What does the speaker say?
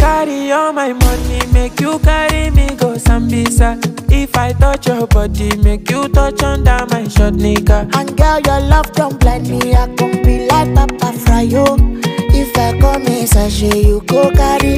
carry all my money, make you carry me go Sambisa. If I touch your body, make you touch under my short nigga. And girl, your love don't blind me. I can be like Papa fry you. If I come in you go. Carry